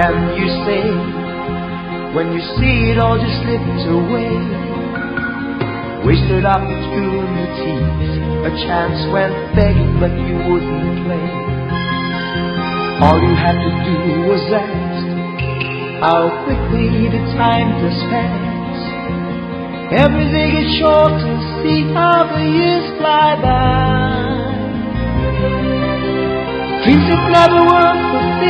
can you say when you see it all just slipped away? Wasted opportunities, a chance went begging but you wouldn't play. All you had to do was ask how quickly the time does pass. Everything is short to see how the years fly by. Dreams that never were fulfilled.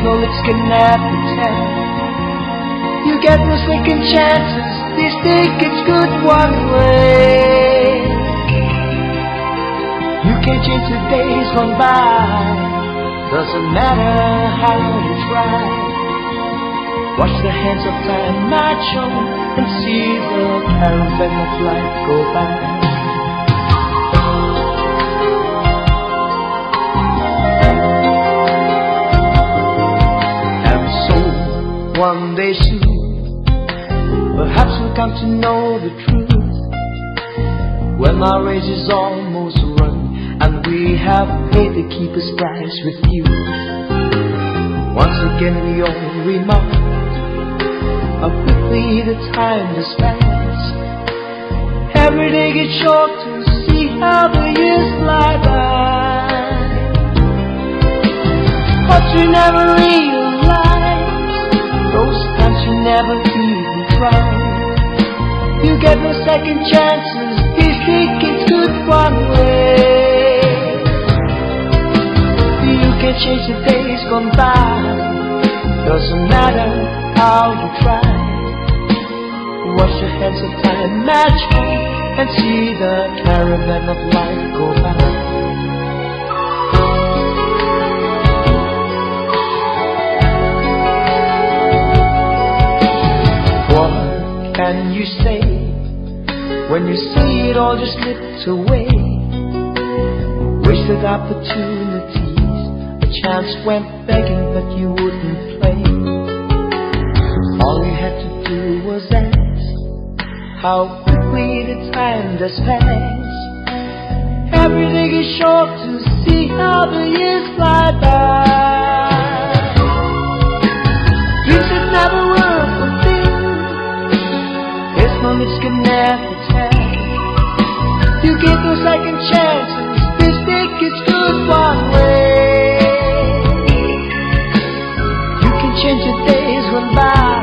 There's no lips can ever tell. You get no second chances. they These tickets good one way. You can't change the days gone by. Doesn't matter how you try. Watch the hands of time march on and see the caravan of life go by. One day soon, perhaps we'll come to know the truth. When our race is almost run, and we have paid the keeper's price with you. Once again, we all remark how quickly the time has passed. Every day gets short to see how the years fly by. But you never never even try. You get no second chances. These tickets good one way. You can change the days gone by. Doesn't matter how you try. Wash your hands of time, home, and see the caravan of life go by. When you see it all just slipped away? Wasted opportunities, a chance went begging but you wouldn't play. All you had to do was ask how quickly the time does pass. Everything is short to see how the years fly by. Dreams that never were fulfilled. There's no lips can never second chances. This ticket's good one way. You can change the days run by.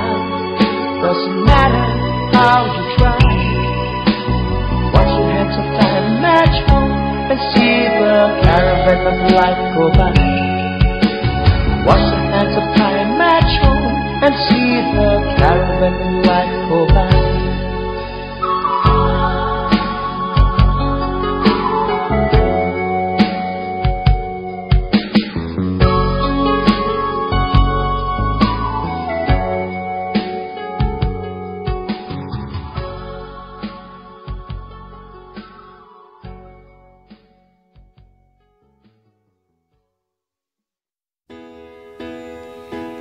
Doesn't matter how you try. Watch your hands of time match home and see the caravan of life go by. Watch the hands of time match home and see the caravan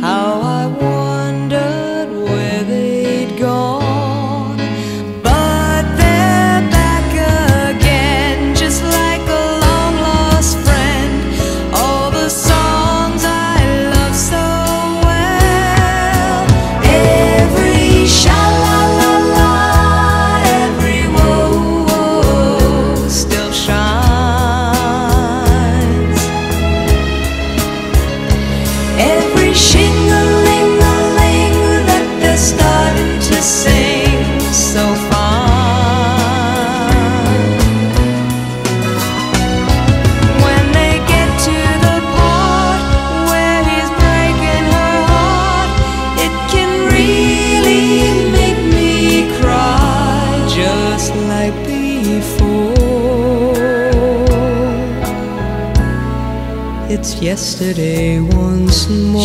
How I wondered it's yesterday once more.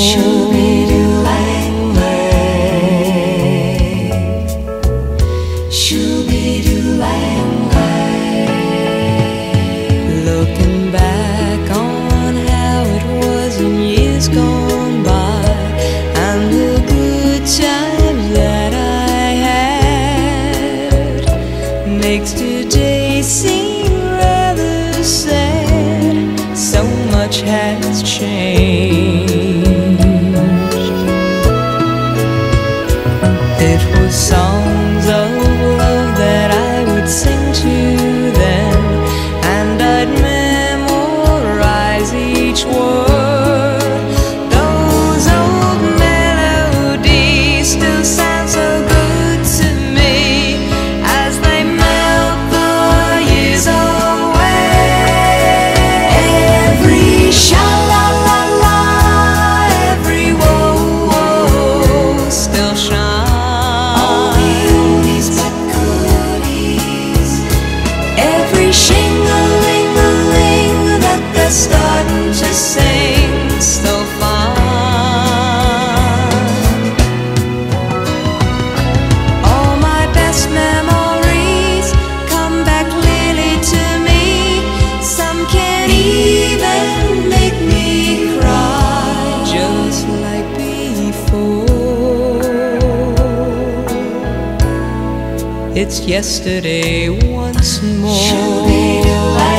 Looking back on how it was in years gone by, and the good times that I had makes. It's yesterday once more.